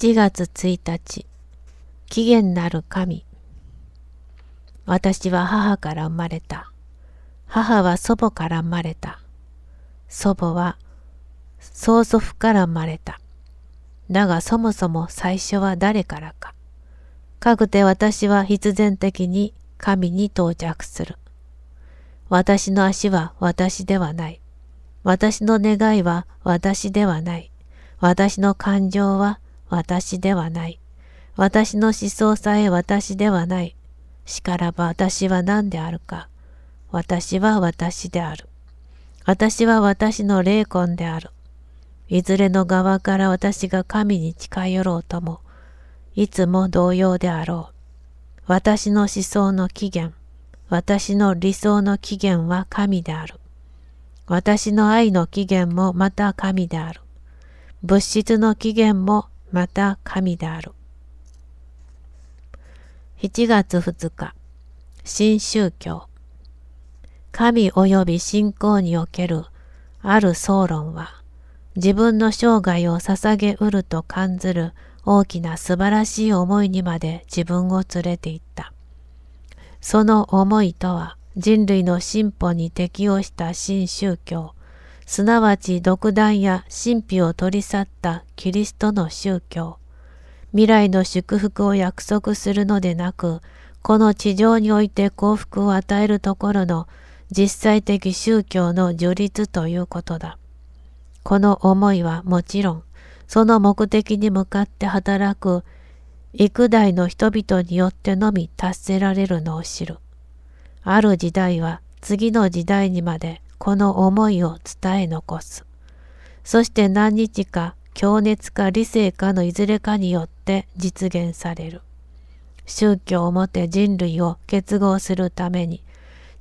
7月1日、起源なる神。私は母から生まれた。母は祖母から生まれた。祖母は曽祖父から生まれた。だがそもそも最初は誰からか。かくて私は必然的に神に到着する。私の足は私ではない。私の願いは私ではない。私の感情は私ではない。私の思想さえ私ではない。しからば私は何であるか。私は私である。私は私の霊魂である。いずれの側から私が神に近寄ろうとも、いつも同様であろう。私の思想の起源、私の理想の起源は神である。私の愛の起源もまた神である。物質の起源もまた神である。7月2日、新宗教。神及び信仰におけるある総論は、自分の生涯を捧げうると感ずる大きな素晴らしい思いにまで自分を連れて行った。その思いとは人類の進歩に適応した新宗教、すなわち独断や神秘を取り去ったキリストの宗教、未来の祝福を約束するのでなく、この地上において幸福を与えるところの実際的宗教の樹立ということだ。この思いはもちろん、その目的に向かって働く幾代の人々によってのみ達せられるのを知る。ある時代は次の時代にまでこの思いを伝え残す。そして何日か強熱か理性かのいずれかによって実現される。宗教をもて人類を結合するために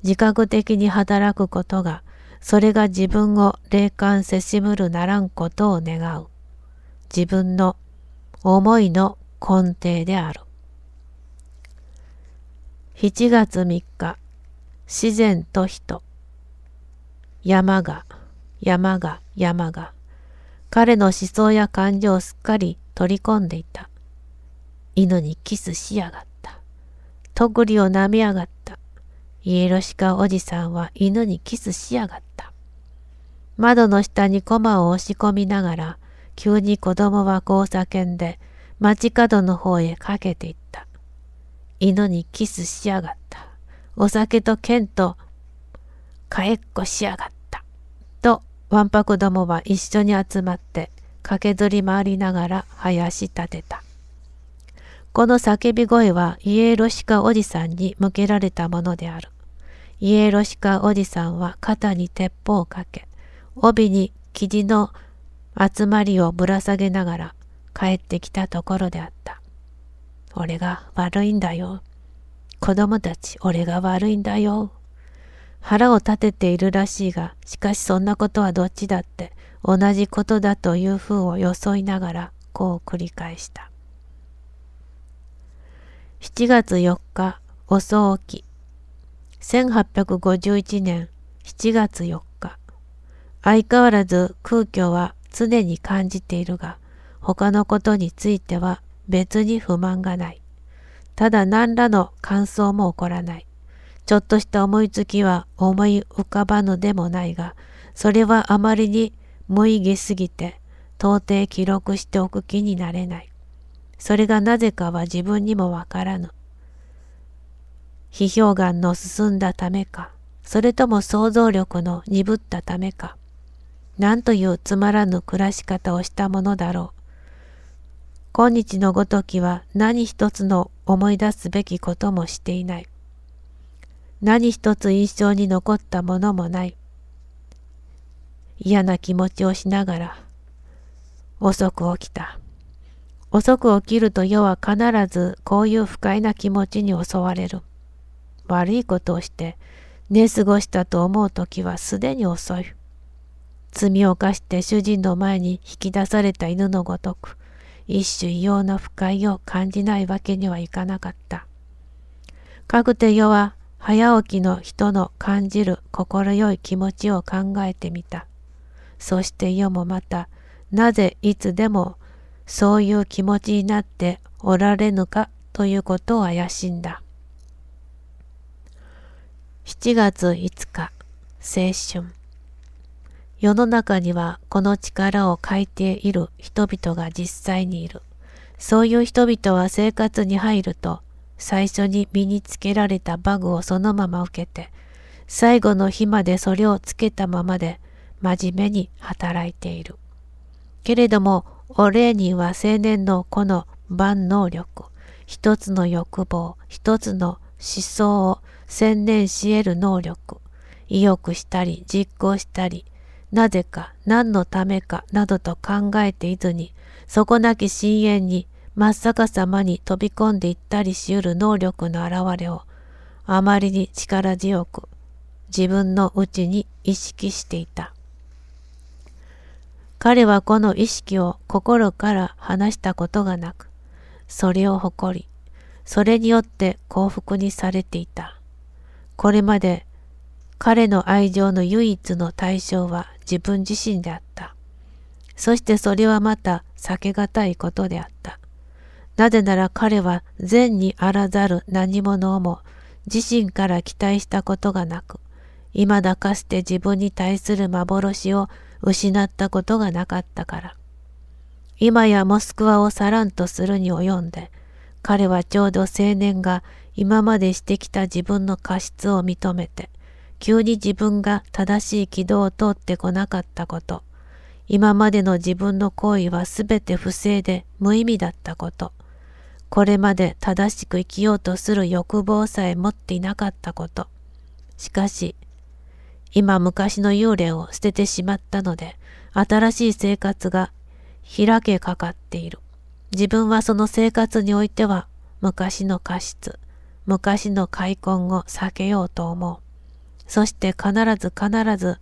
自覚的に働くことがそれが自分を霊感せしむるならんことを願う。自分の思いの根底である。7月3日、自然と人。山が、山が、山が、彼の思想や感情をすっかり取り込んでいた。犬にキスしやがった。とぐりを舐めやがった。イエロシカおじさんは犬にキスしやがった。窓の下にコマを押し込みながら、急に子供はこう叫んで、街角の方へかけていった。犬にキスしやがった。お酒と剣と、かえっこしやがった。と、わんぱくどもは一緒に集まって、駆けずり回りながら林立てた。この叫び声はイエロシカおじさんに向けられたものである。イエロシカおじさんは肩に鉄砲をかけ、帯に生地の集まりをぶら下げながら帰ってきたところであった。俺が悪いんだよ。子供たち、俺が悪いんだよ。腹を立てているらしいが、しかしそんなことはどっちだって同じことだというふうを装いながらこう繰り返した。7月4日、お葬起。1851年7月4日。相変わらず空虚は常に感じているが、他のことについては別に不満がない。ただ何らの感想も起こらない。ちょっとした思いつきは思い浮かばぬでもないが、それはあまりに無意義すぎて、到底記録しておく気になれない。それがなぜかは自分にもわからぬ。批評眼の進んだためか、それとも想像力の鈍ったためか、何というつまらぬ暮らし方をしたものだろう。今日のごときは何一つの思い出すべきこともしていない。何一つ印象に残ったものもない。嫌な気持ちをしながら遅く起きた。遅く起きると世は必ずこういう不快な気持ちに襲われる。悪いことをして寝過ごしたと思う時はすでに遅い。罪を犯して主人の前に引き出された犬のごとく、一種異様な不快を感じないわけにはいかなかった。かくて世は早起きの人の感じる心よい気持ちを考えてみた。そして世もまた、なぜいつでもそういう気持ちになっておられぬかということを怪しんだ。7月5日、青春。世の中にはこの力を欠いている人々が実際にいる。そういう人々は生活に入ると、最初に身につけられたバグをそのまま受けて、最後の日までそれをつけたままで真面目に働いている。けれども、オレーニンは青年のこの万能力、一つの欲望、一つの思想を専念し得る能力、意欲したり実行したり、なぜか何のためかなどと考えていずに、底なき深淵に真っ逆さまに飛び込んでいったりしうる能力の現れを、あまりに力強く自分の内に意識していた。彼はこの意識を心から話したことがなく、それを誇り、それによって幸福にされていた。これまで彼の愛情の唯一の対象は自分自身であった。そしてそれはまた避けがたいことであった。なぜなら彼は善にあらざる何者をも自身から期待したことがなく、未だかつて自分に対する幻を失ったことがなかったから。今やモスクワを去らんとするに及んで、彼はちょうど青年が今までしてきた自分の過失を認めて、急に自分が正しい軌道を通ってこなかったこと、今までの自分の行為はすべて不正で無意味だったこと、これまで正しく生きようとする欲望さえ持っていなかったこと。しかし、今昔の幽霊を捨ててしまったので、新しい生活が開けかかっている。自分はその生活においては昔の過失、昔の開墾を避けようと思う。そして必ず必ず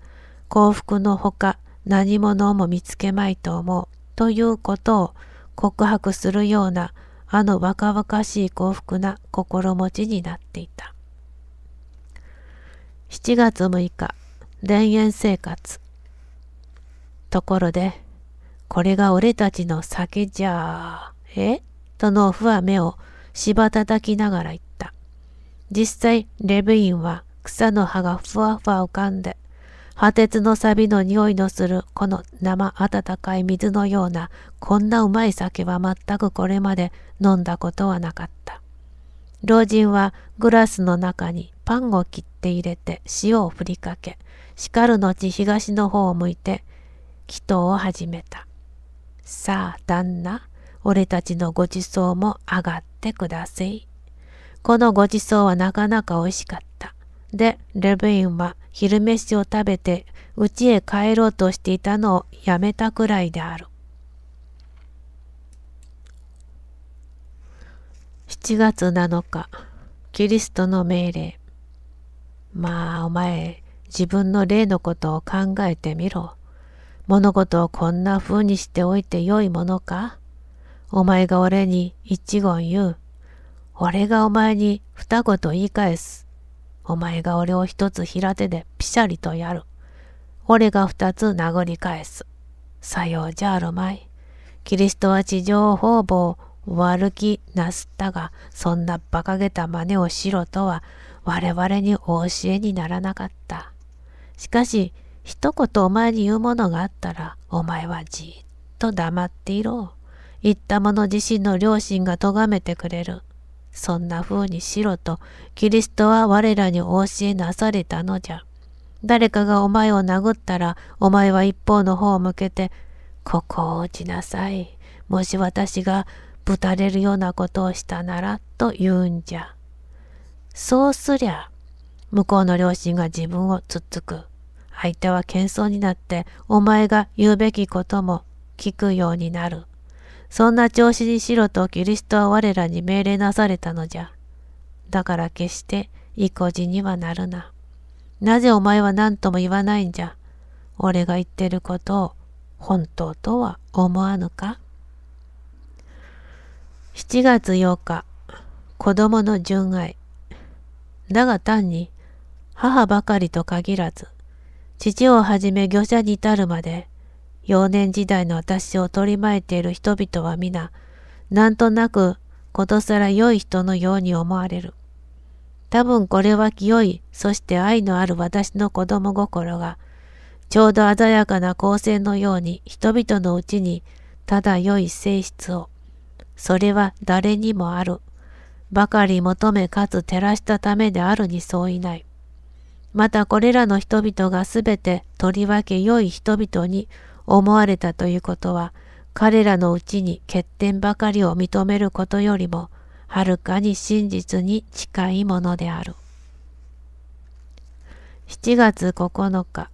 幸福のほか何者も見つけまいと思うということを告白するようなあの若々しい幸福な心持ちになっていた。7月6日、田園生活。ところで、これが俺たちの酒じゃえ？と農夫は目をばたたきながら言った。実際、レブインは草の葉がふわふわ浮かんで、破鉄の錆の匂いのするこの生温かい水のようなこんなうまい酒は全くこれまで飲んだことはなかった。老人はグラスの中にパンを切って入れて塩を振りかけ、叱る後東の方を向いて祈祷を始めた。さあ、旦那、俺たちのごちそうも上がってください。このごちそうはなかなか美味しかった。で、レブインは昼飯を食べて家へ帰ろうとしていたのをやめたくらいである。7月7日、キリストの命令。まあ、お前、自分の霊のことを考えてみろ。物事をこんな風にしておいてよいものか？お前が俺に一言言う。俺がお前に二言言い返す。お前が俺を一つ平手でピシャリとやる。俺が二つ殴り返す。さようじゃあるまい。キリストは地上方々悪気なすったが、そんな馬鹿げた真似をしろとは我々にお教えにならなかった。しかし、一言お前に言うものがあったら、お前はじっと黙っていろ。言った者自身の良心が咎めてくれる。そんな風にしろと、キリストは我らにお教えなされたのじゃ。誰かがお前を殴ったら、お前は一方の方を向けて、ここを打ちなさい。もし私がぶたれるようなことをしたなら、と言うんじゃ。そうすりゃ、向こうの両親が自分をつっつく。相手は謙遜になって、お前が言うべきことも聞くようになる。そんな調子にしろとキリストは我らに命令なされたのじゃ。だから決して意固地にはなるな。なぜお前は何とも言わないんじゃ。俺が言ってることを本当とは思わぬか ?7 月8日、子供の純愛。だが単に母ばかりと限らず、父をはじめ漁者に至るまで、幼年時代の私を取り巻いている人々は皆、なんとなくことさら良い人のように思われる。多分これは清い、そして愛のある私の子供心が、ちょうど鮮やかな光線のように人々のうちにただ良い性質を、それは誰にもある、ばかり求めかつ照らしたためであるに相違ない。またこれらの人々がすべてとりわけ良い人々に思われたということは、彼らのうちに欠点ばかりを認めることよりも、はるかに真実に近いものである。7月9日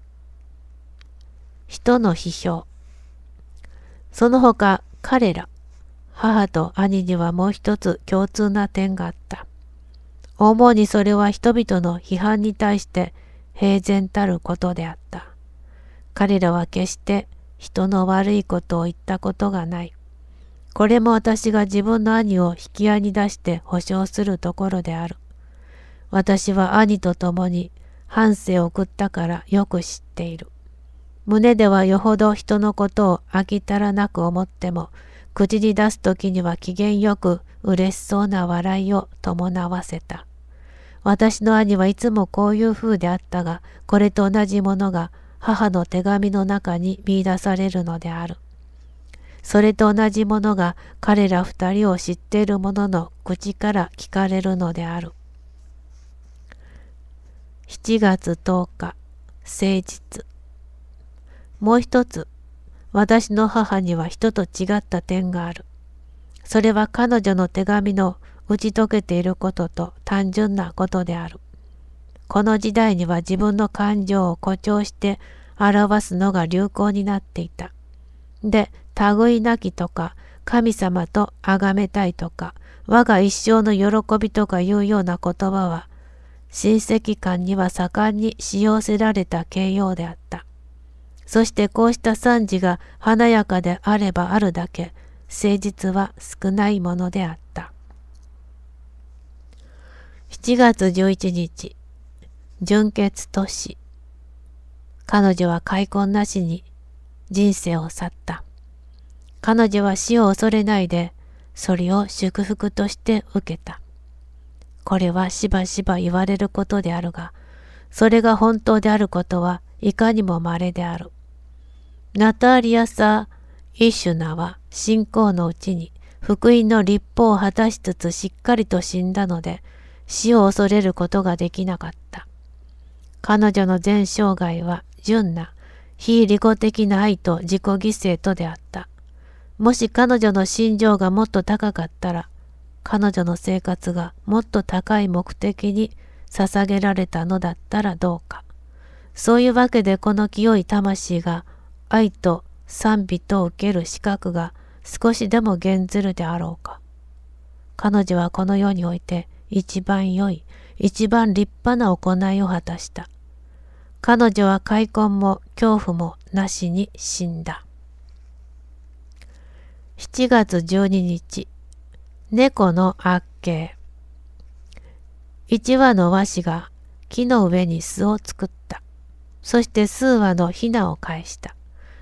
人の批評その他彼ら母と兄にはもう一つ共通な点があった。主にそれは人々の批判に対して平然たることであった。彼らは決して人の悪いことを言ったことがない。これも私が自分の兄を引き合いに出して保証するところである。私は兄と共に半生を送ったからよく知っている。胸ではよほど人のことを飽き足らなく思っても、口に出す時には機嫌よく嬉しそうな笑いを伴わせた。私の兄はいつもこういう風であったが、これと同じものが母の手紙の中に見出されるのである。それと同じものが彼ら二人を知っている者の口から聞かれるのである。7月10日、誠実。もう一つ、私の母には人と違った点がある。それは彼女の手紙の打ち解けていることと単純なことである。この時代には自分の感情を誇張して表すのが流行になっていた。で、類なきとか、神様と崇めたいとか、我が一生の喜びとかいうような言葉は、親戚間には盛んに使用せられた形容であった。そしてこうした惨事が華やかであればあるだけ、誠実は少ないものであった。7月11日、純潔都市。彼女は開墾なしに人生を去った。彼女は死を恐れないで、それを祝福として受けた。これはしばしば言われることであるが、それが本当であることはいかにも稀である。ナターリアサ・イシュナは信仰のうちに福音の立法を果たしつつしっかりと死んだので、死を恐れることができなかった。彼女の全生涯は純な、非利己的な愛と自己犠牲とであった。もし彼女の心情がもっと高かったら、彼女の生活がもっと高い目的に捧げられたのだったらどうか。そういうわけでこの清い魂が愛と賛美と受ける資格が少しでも減ずるであろうか。彼女はこの世において一番良い、一番立派な行いを果たした。彼女は開墾も恐怖もなしに死んだ。7月12日、猫の悪形。一羽の和紙が木の上に巣を作った。そして数羽のヒナを返した。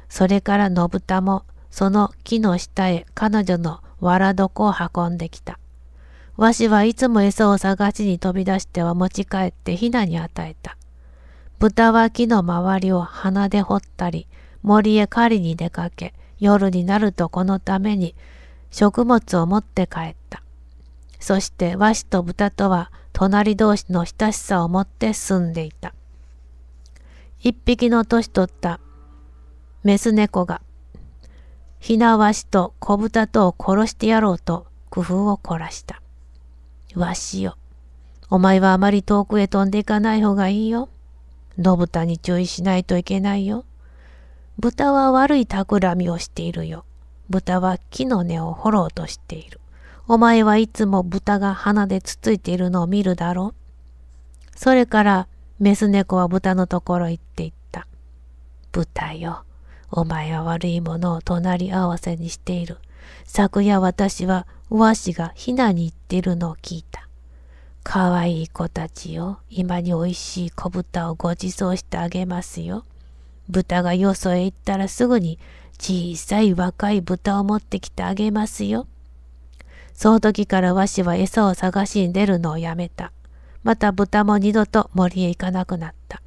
それから信太もその木の下へ彼女の藁床を運んできた。わしはいつも餌を探しに飛び出しては持ち帰ってヒナに与えた。豚は木の周りを鼻で掘ったり、森へ狩りに出かけ、夜になるとこのために食物を持って帰った。そして和紙と豚とは隣同士の親しさを持って住んでいた。一匹の年取ったメス猫が、ひなわしと小豚とを殺してやろうと工夫を凝らした。わしよ、お前はあまり遠くへ飛んでいかない方がいいよ。のぶたに注意しないといけないよ。豚は悪い企みをしているよ。豚は木の根を掘ろうとしている。お前はいつも豚が鼻でつついているのを見るだろう。それからメス猫は豚のところへ行って言った。豚よ、お前は悪いものを隣り合わせにしている。昨夜私はわしがひなに行ってるのを聞いた。かわいい子たちよ。今においしい小豚をご馳走してあげますよ。豚がよそへ行ったらすぐに小さい若い豚を持ってきてあげますよ。その時からわしは餌を探しに出るのをやめた。また豚も二度と森へ行かなくなった。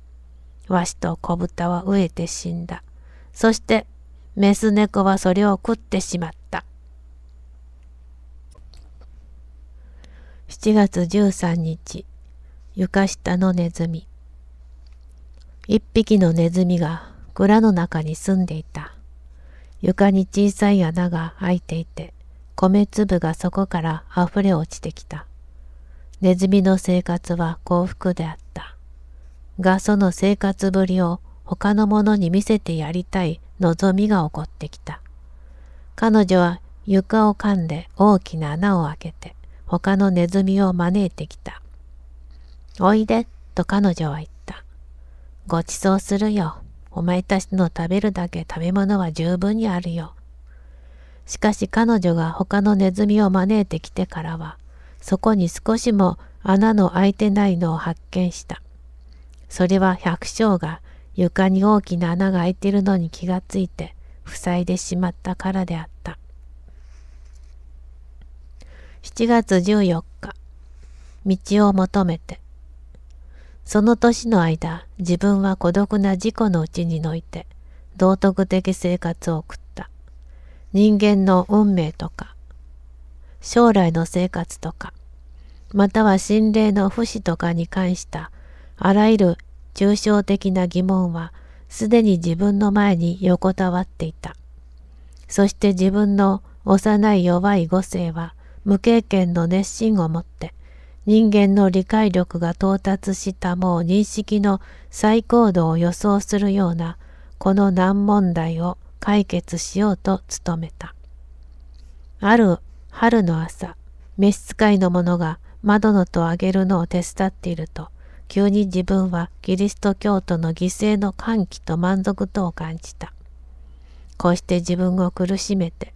わしと子豚は飢えて死んだ。そしてメス猫はそれを食ってしまった。7月13日、床下のネズミ。一匹のネズミが蔵の中に住んでいた。床に小さい穴が開いていて、米粒がそこから溢れ落ちてきた。ネズミの生活は幸福であった。がその生活ぶりを他の者に見せてやりたい望みが起こってきた。彼女は床を噛んで大きな穴を開けて他のネズミを招いてきた。おいでと彼女は言った。ごちそうするよ。お前たちの食べるだけ食べ物は十分にあるよ。しかし彼女が他のネズミを招いてきてからは、そこに少しも穴の開いてないのを発見した。それは百姓が床に大きな穴が開いているのに気がついて塞いでしまったからであった。7月14日、道を求めて。その年の間、自分は孤独な自己のうちにのいて、道徳的生活を送った。人間の運命とか、将来の生活とか、または心霊の不死とかに関したあらゆる抽象的な疑問はすでに自分の前に横たわっていた。そして自分の幼い弱い母性は無経験の熱心をもって人間の理解力が到達したもう認識の最高度を予想するようなこの難問題を解決しようと努めた。ある春の朝、召使いの者が窓の戸を上げるのを手伝っていると、急に自分はキリスト教徒の犠牲の歓喜と満足とを感じた。こうして自分を苦しめて、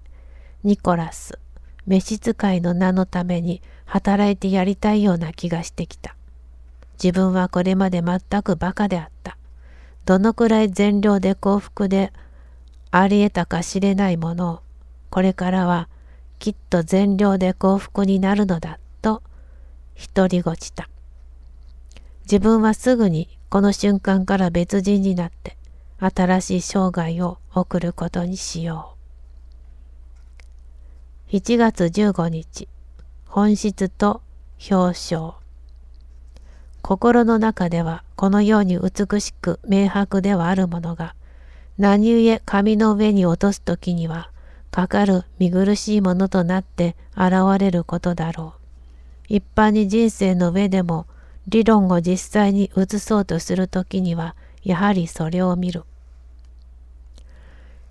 ニコラス、召使いの名のために働いてやりたいような気がしてきた。自分はこれまで全く馬鹿であった。どのくらい善良で幸福であり得たか知れないものを、これからはきっと善良で幸福になるのだと独りごちた。自分はすぐにこの瞬間から別人になって新しい生涯を送ることにしよう。7月15日、本質と表彰。心の中ではこのように美しく明白ではあるものが、何故紙の上に落とすときには、かかる見苦しいものとなって現れることだろう。一般に人生の上でも理論を実際に移そうとするときには、やはりそれを見る。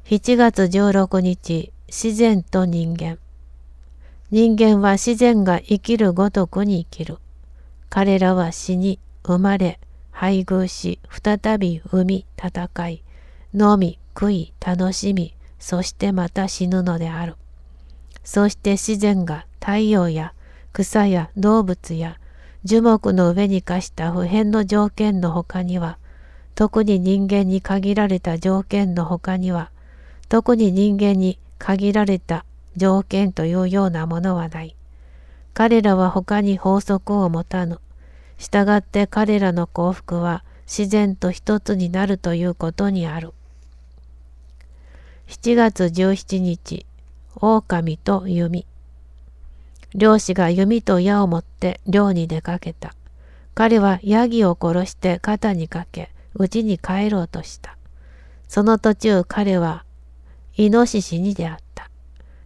7月16日、自然と人間。人間は自然が生きるごとくに生きる。彼らは死に、生まれ、配偶し、再び生み、戦い、飲み、食い、楽しみ、そしてまた死ぬのである。そして自然が太陽や草や動物や樹木の上に課した普遍の条件の他には、特に人間に限られた条件の他には、特に人間に限られた条件というようなものはない。彼らは他に法則を持たぬ。従って彼らの幸福は自然と一つになるということにある。7月17日、狼と弓。漁師が弓と矢を持って漁に出かけた。彼はヤギを殺して肩にかけ、家に帰ろうとした。その途中彼はイノシシに出会った。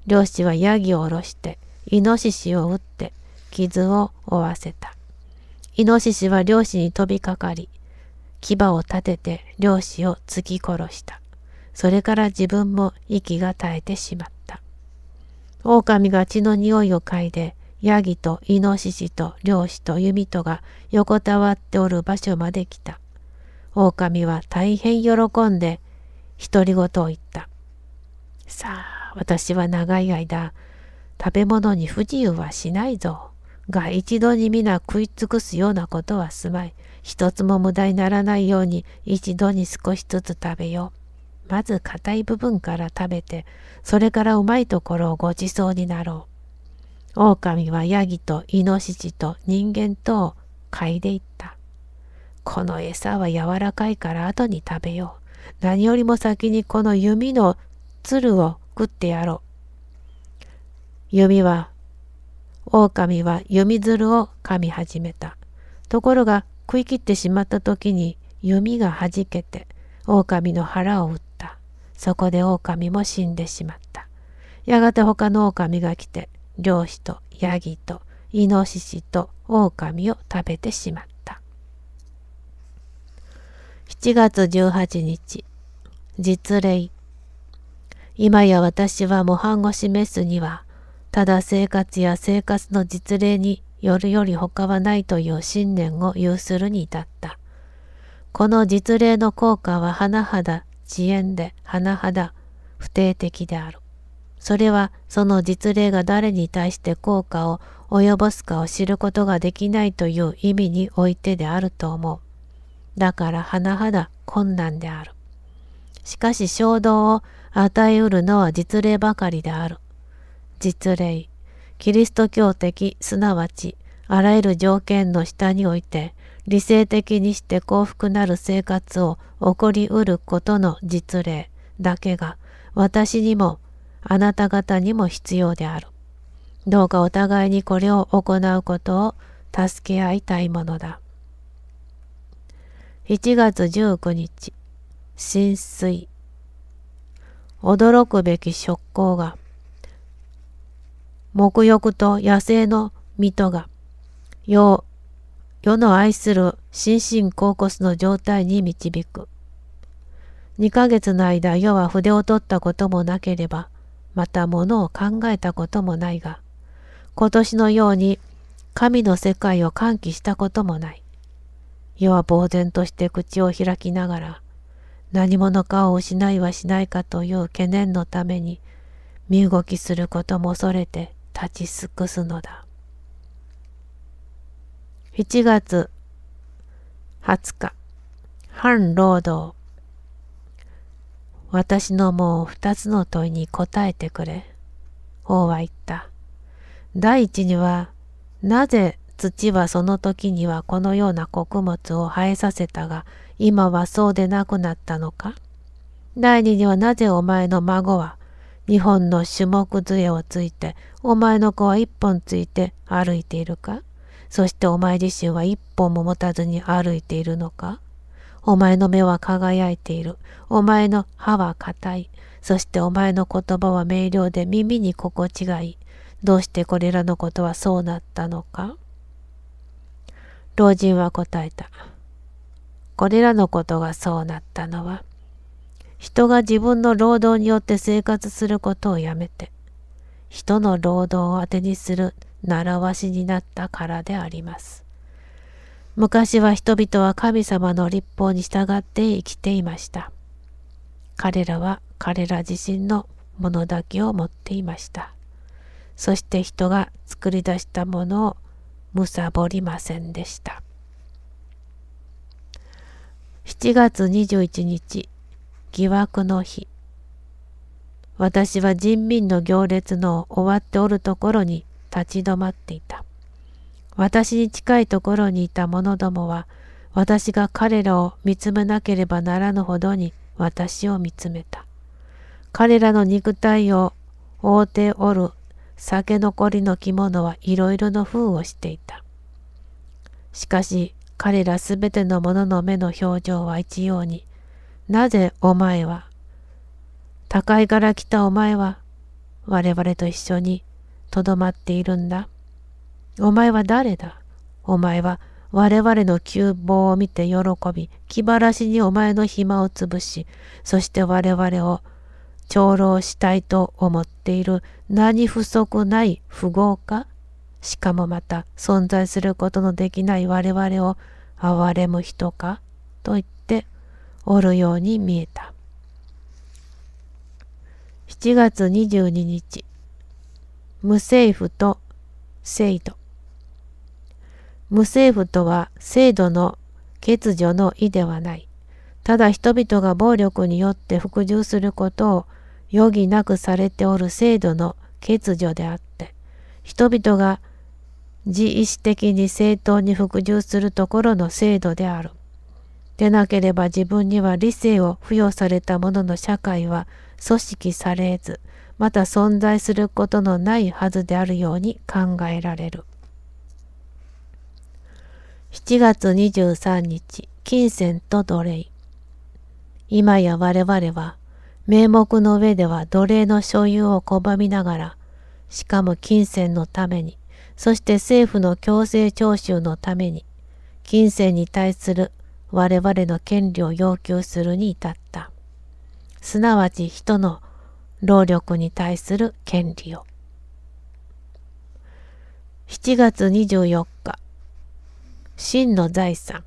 漁師はヤギを下ろしてイノシシを撃って傷を負わせた。イノシシは漁師に飛びかかり、牙を立てて漁師を突き殺した。それから自分も息が絶えてしまった。狼が血の匂いを嗅いで、ヤギとイノシシと漁師と弓とが横たわっておる場所まで来た。狼は大変喜んで独り言を言った。さあ、私は長い間、食べ物に不自由はしないぞ。が一度に皆食い尽くすようなことはすまい。一つも無駄にならないように一度に少しずつ食べよう。まず硬い部分から食べて、それからうまいところをごちそうになろう。狼はヤギとイノシシと人間とを嗅いでいった。この餌は柔らかいから後に食べよう。何よりも先にこの弓の鶴を食ってやろう。弓は、狼は弓鶴を噛み始めた。ところが食い切ってしまった時に弓がはじけて狼の腹を打った。そこで狼も死んでしまった。やがて他の狼が来て、漁師とヤギとイノシシと狼を食べてしまった。7月18日、実例。今や私は模範を示すには、ただ生活や生活の実例によるより他はないという信念を有するに至った。この実例の効果は甚だ遅延で甚だ不定的である。それはその実例が誰に対して効果を及ぼすかを知ることができないという意味においてであると思う。だから甚だ困難である。しかし衝動を与えうるのは実例ばかりである。実例、キリスト教的すなわちあらゆる条件の下において理性的にして幸福なる生活を送りうることの実例だけが私にもあなた方にも必要である。どうかお互いにこれを行うことを助け合いたいものだ。1月19日、浸水。驚くべき食行が、沐浴と野生の水戸が、世世の愛する心身高骨の状態に導く。2ヶ月の間世は筆を取ったこともなければ、また物を考えたこともないが、今年のように神の世界を喚起したこともない。世は呆然として口を開きながら、何者かを失いはしないかという懸念のために、身動きすることも恐れて立ち尽くすのだ。7月20日、反労働。私のもう二つの問いに答えてくれ。王は言った。第一には、なぜ土はその時にはこのような穀物を生えさせたが、今はそうでなくなったのか？第二にはなぜお前の孫は、日本の種目杖をついて、お前の子は一本ついて歩いているか？そしてお前自身は一本も持たずに歩いているのか？お前の目は輝いている。お前の歯は硬い。そしてお前の言葉は明瞭で耳に心地がいい。どうしてこれらのことはそうなったのか？老人は答えた。これらのことがそうなったのは、人が自分の労働によって生活することをやめて、人の労働を当てにする習わしになったからであります。昔は人々は神様の立法に従って生きていました。彼らは彼ら自身のものだけを持っていました。そして人が作り出したものをむさぼりませんでした。7月21日、疑惑の日。私は人民の行列の終わっておるところに立ち止まっていた。私に近いところにいた者どもは、私が彼らを見つめなければならぬほどに私を見つめた。彼らの肉体を覆っておる酒残りの着物はいろいろの風をしていた。しかし彼らすべての者の目の表情は一様に、なぜお前は、高いから来たお前は、我々と一緒にとどまっているんだ？お前は誰だ？お前は我々の窮乏を見て喜び、気晴らしにお前の暇を潰し、そして我々を長老したいと思っている何不足ない富豪か？しかもまた存在することのできない我々を憐れむ人かと言っておるように見えた。7月22日無政府と制度無政府とは制度の欠如の意ではない。ただ人々が暴力によって服従することを余儀なくされておる制度の欠如であって、人々が自意志的に正当に服従するところの制度である。でなければ自分には理性を付与されたものの社会は組織されず、また存在することのないはずであるように考えられる。7月23日、金銭と奴隷。今や我々は、名目の上では奴隷の所有を拒みながら、しかも金銭のために、そして政府の強制徴収のために、金銭に対する我々の権利を要求するに至った。すなわち人の労力に対する権利を。7月24日、真の財産。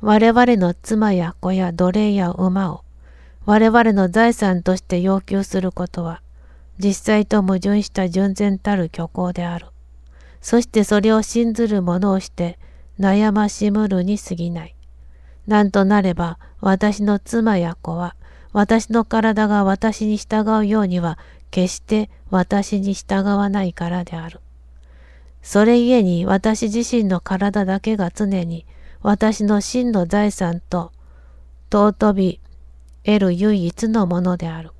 我々の妻や子や奴隷や馬を我々の財産として要求することは、実際と矛盾した純然たる虚構である。そしてそれを信ずる者をして悩ましむるに過ぎない。なんとなれば私の妻や子は私の体が私に従うようには決して私に従わないからである。それゆえに私自身の体だけが常に私の真の財産と尊び得る唯一のものである。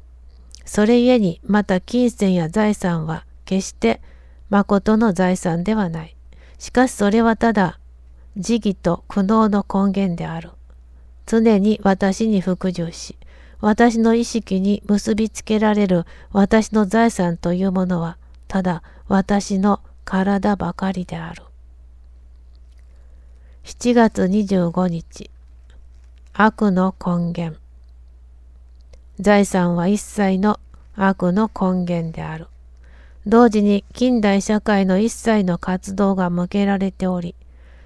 それゆえにまた金銭や財産は決して誠の財産ではない。しかしそれはただ慈義と苦悩の根源である。常に私に服従し、私の意識に結びつけられる私の財産というものは、ただ私の体ばかりである。7月25日、悪の根源。財産は一切の悪の根源である。同時に近代社会の一切の活動が向けられており、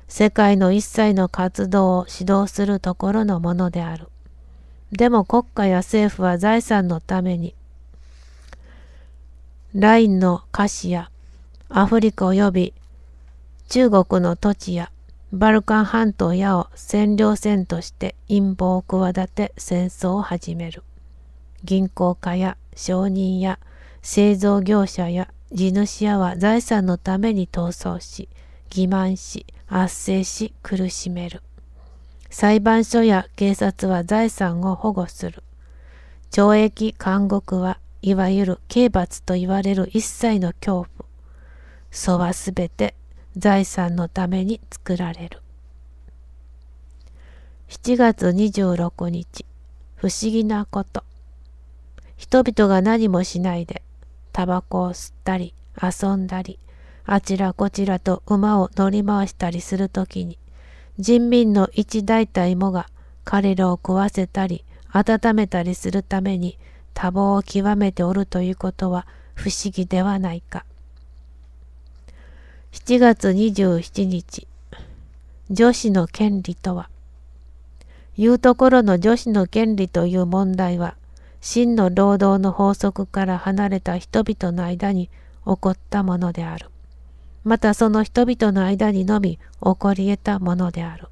世界の一切の活動を指導するところのものである。でも国家や政府は財産のために、ラインの歌詞やアフリカ及び中国の土地やバルカン半島やを占領線として陰謀を企て戦争を始める。銀行家や商人や製造業者や地主屋は財産のために闘争し、欺瞞し、圧政し、苦しめる。裁判所や警察は財産を保護する。懲役監獄はいわゆる刑罰と言われる一切の恐怖。そはすべて財産のために作られる。7月26日、不思議なこと。人々が何もしないで、タバコを吸ったり、遊んだり、あちらこちらと馬を乗り回したりするときに、人民の一大体もが彼らを食わせたり、温めたりするために多忙を極めておるということは不思議ではないか。7月27日、女子の権利とは、いうところの女子の権利という問題は、真の労働の法則から離れた人々の間に起こったものである。またその人々の間にのみ起こり得たものである。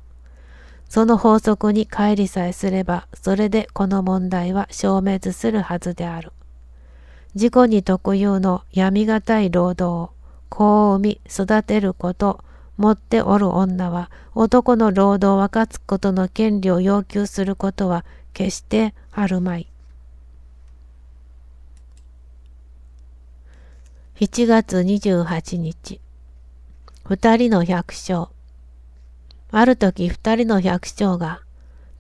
その法則に乖離さえすれば、それでこの問題は消滅するはずである。自己に特有の闇がたい労働を子を産み育てること持っておる女は男の労働を分かつことの権利を要求することは決してあるまい。7月28日、二人の百姓。ある時二人の百姓が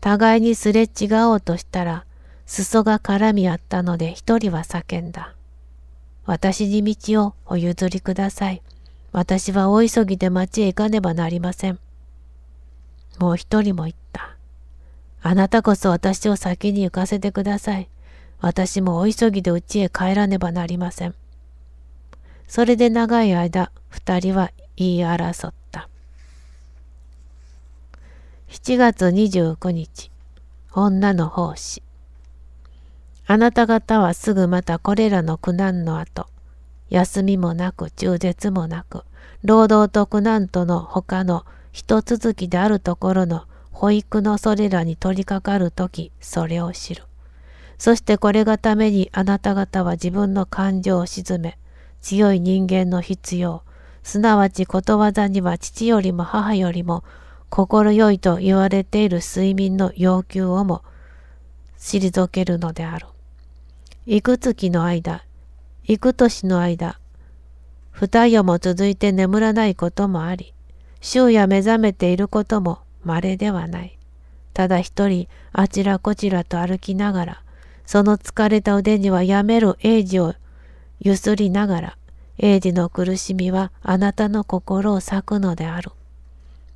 互いにすれ違おうとしたら、裾が絡み合ったので一人は叫んだ。私に道をお譲りください。私は大急ぎで町へ行かねばなりません。もう一人も言った。あなたこそ私を先に行かせてください。私も大急ぎで家へ帰らねばなりません。それで長い間、二人は言い争った。7月29日、女の奉仕。あなた方はすぐまたこれらの苦難の後、休みもなく中絶もなく、労働と苦難との他の一続きであるところの保育のそれらに取り掛かるとき、それを知る。そしてこれがためにあなた方は自分の感情を鎮め、強い人間の必要、すなわちことわざには父よりも母よりも心よいと言われている睡眠の要求をも退けるのである。幾月の間、幾年の間、二夜も続いて眠らないこともあり、週夜目覚めていることも稀ではない。ただ一人あちらこちらと歩きながら、その疲れた腕にはやめる英治をゆすりながら、英治の苦しみはあなたの心を裂くのである。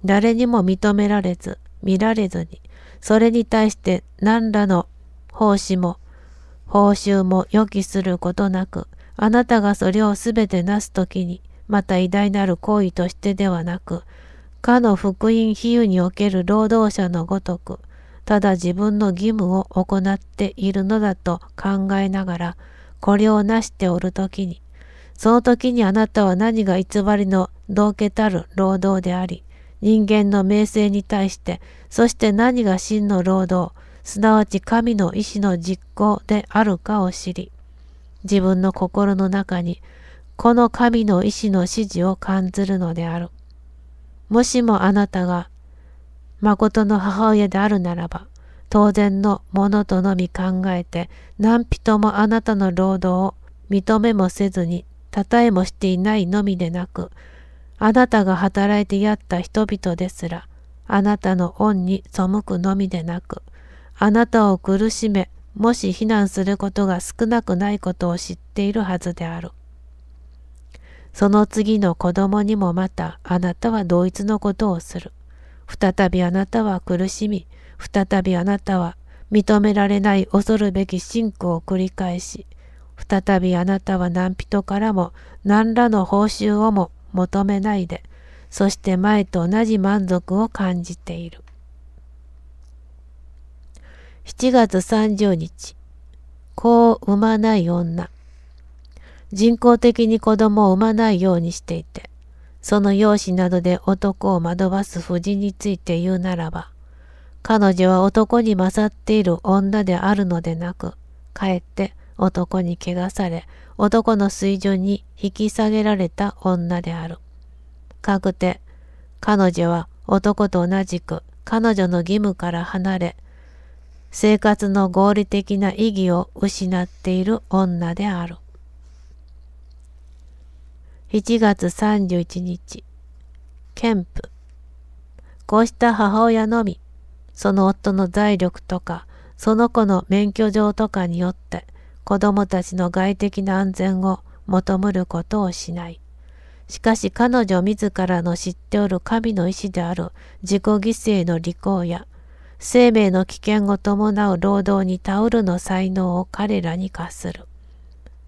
誰にも認められず、見られずに、それに対して何らの奉仕も、報酬も予期することなく、あなたがそれをすべてなすときに、また偉大なる行為としてではなく、かの福音比喩における労働者のごとく、ただ自分の義務を行っているのだと考えながら、これをなしておるときに、その時にあなたは何が偽りの道家たる労働であり、人間の名声に対して、そして何が真の労働、すなわち神の意志の実行であるかを知り、自分の心の中に、この神の意志の指示を感ずるのである。もしもあなたが誠の母親であるならば、当然のものとのみ考えて、何人もあなたの労働を認めもせずに、たたえもしていないのみでなく、あなたが働いてやった人々ですら、あなたの恩に背くのみでなく、あなたを苦しめ、もし非難することが少なくないことを知っているはずである。その次の子供にもまたあなたは同一のことをする。再びあなたは苦しみ、再びあなたは認められない恐るべき信仰を繰り返し、再びあなたは何人からも何らの報酬をも求めないで、そして前と同じ満足を感じている。7月30日、子を産まない女。人工的に子供を産まないようにしていて、その容姿などで男を惑わす婦人について言うならば、彼女は男に勝っている女であるのでなく、かえって男に汚され、男の水準に引き下げられた女である。かくて、彼女は男と同じく彼女の義務から離れ、生活の合理的な意義を失っている女である。7月31日、憲布。こうした母親のみ、その夫の財力とか、その子の免許状とかによって、子供たちの外的な安全を求むることをしない。しかし彼女自らの知っておる神の意志である自己犠牲の利口や、生命の危険を伴う労働に頼るの才能を彼らに課する。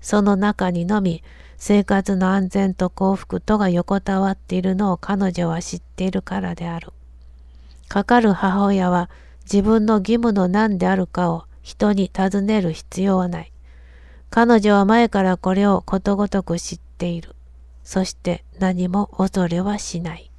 その中にのみ生活の安全と幸福とが横たわっているのを彼女は知っているからである。かかる母親は自分の義務の何であるかを人に尋ねる必要はない。彼女は前からこれをことごとく知っている。そして何も恐れはしない。